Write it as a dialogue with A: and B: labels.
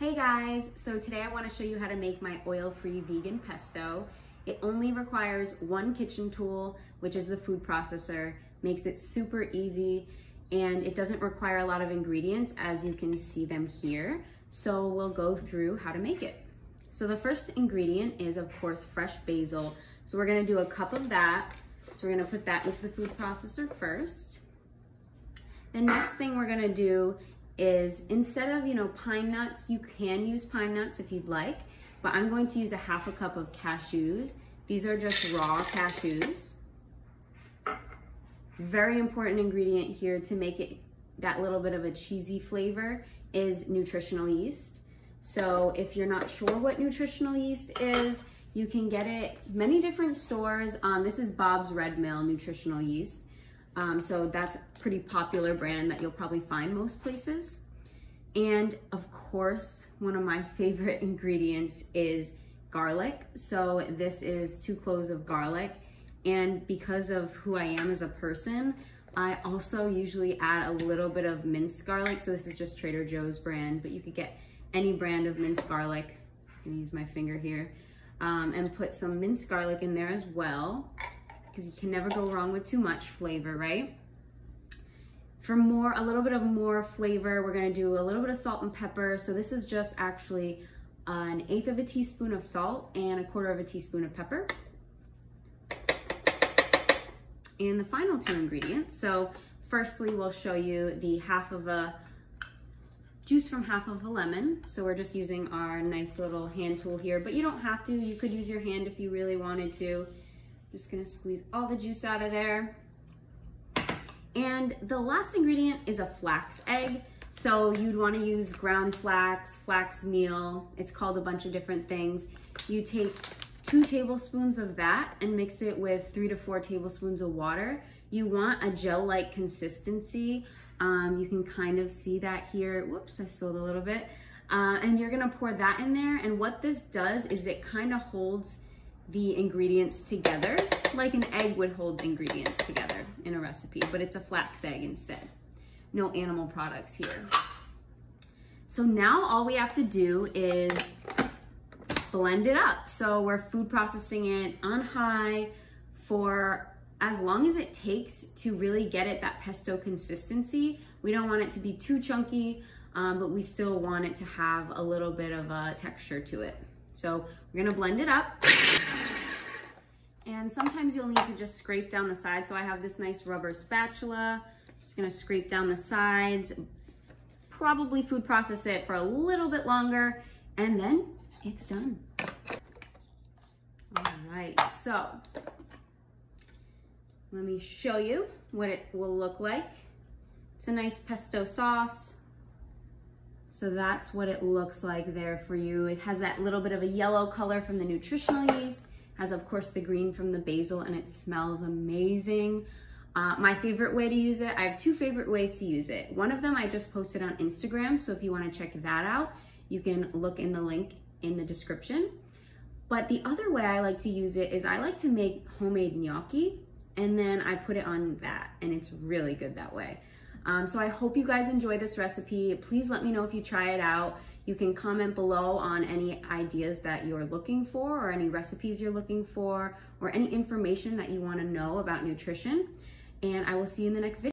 A: Hey guys, so today I want to show you how to make my oil-free vegan pesto. It only requires one kitchen tool, which is the food processor, makes it super easy, and it doesn't require a lot of ingredients as you can see them here. So we'll go through how to make it. So the first ingredient is of course fresh basil. So we're gonna do a cup of that. So we're gonna put that into the food processor first. The next thing we're gonna do is instead of, you know, pine nuts, you can use pine nuts if you'd like, but I'm going to use a half a cup of cashews. These are just raw cashews. Very important ingredient here to make it that little bit of a cheesy flavor is nutritional yeast. So if you're not sure what nutritional yeast is, you can get it many different stores. Um, this is Bob's Red Mill nutritional yeast. Um, so that's a pretty popular brand that you'll probably find most places. And of course, one of my favorite ingredients is garlic. So this is two cloves of garlic. And because of who I am as a person, I also usually add a little bit of minced garlic. So this is just Trader Joe's brand, but you could get any brand of minced garlic. I'm just gonna use my finger here. Um, and put some minced garlic in there as well because you can never go wrong with too much flavor, right? For more, a little bit of more flavor, we're gonna do a little bit of salt and pepper. So this is just actually an eighth of a teaspoon of salt and a quarter of a teaspoon of pepper. And the final two ingredients. So firstly, we'll show you the half of a juice from half of a lemon. So we're just using our nice little hand tool here, but you don't have to. You could use your hand if you really wanted to. Just gonna squeeze all the juice out of there. And the last ingredient is a flax egg. So you'd wanna use ground flax, flax meal. It's called a bunch of different things. You take two tablespoons of that and mix it with three to four tablespoons of water. You want a gel-like consistency. Um, you can kind of see that here. Whoops, I spilled a little bit. Uh, and you're gonna pour that in there. And what this does is it kind of holds the ingredients together like an egg would hold ingredients together in a recipe, but it's a flax egg instead. No animal products here. So now all we have to do is blend it up. So we're food processing it on high for as long as it takes to really get it that pesto consistency. We don't want it to be too chunky, um, but we still want it to have a little bit of a texture to it. So we're gonna blend it up. And sometimes you'll need to just scrape down the sides. So I have this nice rubber spatula. Just gonna scrape down the sides, probably food process it for a little bit longer, and then it's done. All right, so let me show you what it will look like. It's a nice pesto sauce. So that's what it looks like there for you. It has that little bit of a yellow color from the nutritional yeast has of course the green from the basil and it smells amazing. Uh, my favorite way to use it, I have two favorite ways to use it. One of them I just posted on Instagram, so if you wanna check that out, you can look in the link in the description. But the other way I like to use it is I like to make homemade gnocchi and then I put it on that and it's really good that way. Um, so I hope you guys enjoy this recipe. Please let me know if you try it out. You can comment below on any ideas that you're looking for or any recipes you're looking for or any information that you wanna know about nutrition. And I will see you in the next video.